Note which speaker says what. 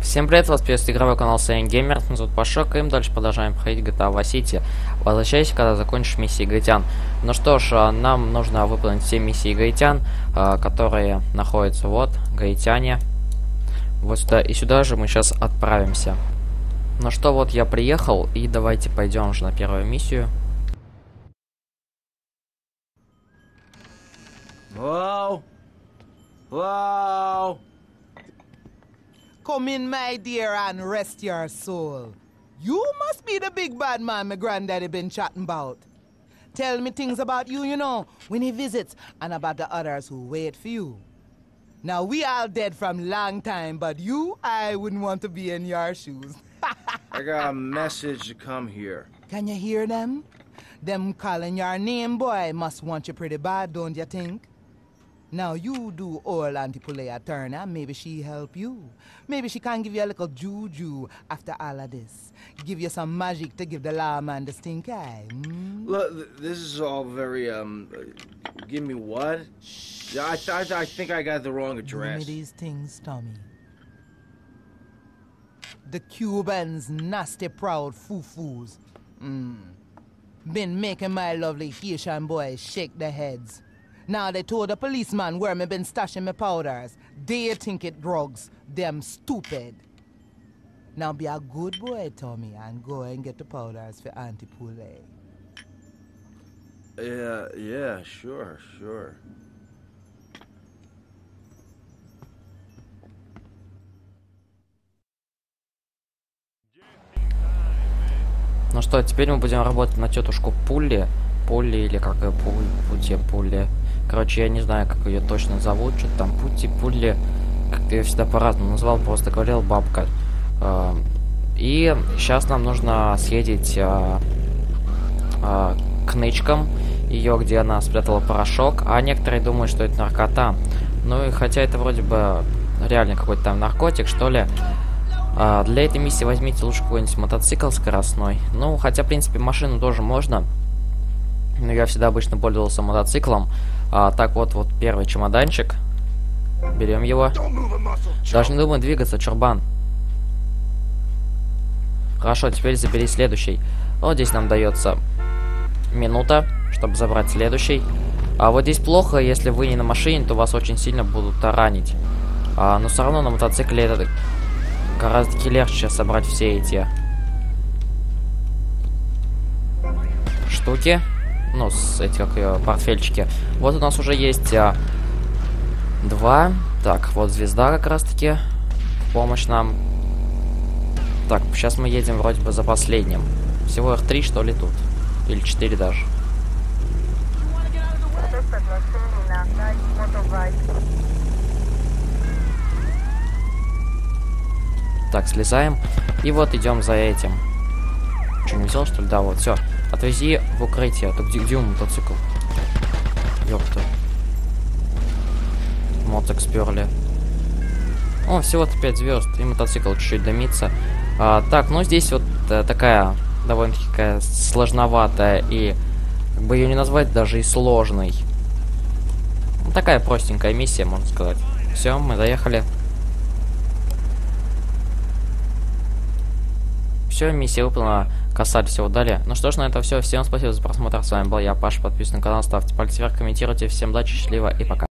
Speaker 1: Всем привет, вас приветствует игровой канал Сайн Геймер, меня зовут Пашок, и мы дальше продолжаем проходить GTA Vice City. Возвращайся, когда закончишь миссии Гаитян. Ну что ж, а, нам нужно выполнить все миссии Гаитян, а, которые находятся вот, Гаитяне. Вот сюда, и сюда же мы сейчас отправимся. Ну что, вот я приехал, и давайте пойдем уже на первую миссию.
Speaker 2: Hello? Hello?
Speaker 3: Come in, my dear, and rest your soul. You must be the big bad man my granddaddy been chatting about. Tell me things about you, you know, when he visits, and about the others who wait for you. Now, we all dead from long time, but you, I wouldn't want to be in your shoes.
Speaker 2: I got a message to come here.
Speaker 3: Can you hear them? Them calling your name, boy, must want you pretty bad, don't you think? Now you do old Auntie Pulea Turner, maybe she help you. Maybe she can give you a little juju after all of this. Give you some magic to give the lawman the stink eye. hmm?
Speaker 2: Look, this is all very, um, give me what? I, th- I, th- I think I got the wrong address.
Speaker 3: Give me these things, Tommy. The Cubans, nasty proud foo-foos. Mm. Been making my lovely Haitian boys shake their heads. Now they told the policeman where me been stashing my powders. They think it drugs. Them stupid. Now be a good boy, Tommy, and go and get the powders for Auntie Poulet.
Speaker 2: Yeah, yeah, sure, sure.
Speaker 1: Ну что, теперь мы будем работать на тетушку Пулли. Пулли или как ее Пуль, Пути, Пулли. Короче, я не знаю, как ее точно зовут. Что там, Пути, Пулли. Как-то я всегда по-разному назвал, просто говорил бабка. А, И сейчас нам нужно съездить а, а, к нычкам. Ее, где она спрятала порошок. А некоторые думают, что это наркота. Ну и хотя это вроде бы реально какой-то там наркотик, что ли. Для этой миссии возьмите лучше какой-нибудь мотоцикл скоростной. Ну, хотя, в принципе, машину тоже можно. Но я всегда обычно пользовался мотоциклом. А, так вот, вот первый чемоданчик. Берем его. Даже не думай двигаться, чурбан. Хорошо, теперь забери следующий. Вот здесь нам дается минута, чтобы забрать следующий. А вот здесь плохо, если вы не на машине, то вас очень сильно будут таранить. А, но все равно на мотоцикле это гораздо легче собрать все эти штуки. Ну, с эти, как ее, портфельчики. Вот у нас уже есть а, два. Так, вот звезда как раз-таки. Помощь нам. Так, сейчас мы едем вроде бы за последним. Всего их три, что ли, тут. Или четыре даже. Так, слезаем. И вот идем за этим. Что, не взял, что ли? Да, вот, все. Отвези в укрытие. Так где, где у мотоцикл? Ёпта. Моток сперли. О, всего-то 5 звезд. И мотоцикл чуть-чуть дымится. А, так, ну здесь вот э, такая довольно-таки сложноватая и как бы ее не назвать даже и сложной. Ну, такая простенькая миссия, можно сказать. Все, мы доехали. Все, миссия выполнена. Косарь всего дали. Ну что ж, на это все. Всем спасибо за просмотр. С вами был я, Паша. Подписывайтесь на канал, ставьте пальцы вверх, комментируйте. Всем удачи, счастливо и пока.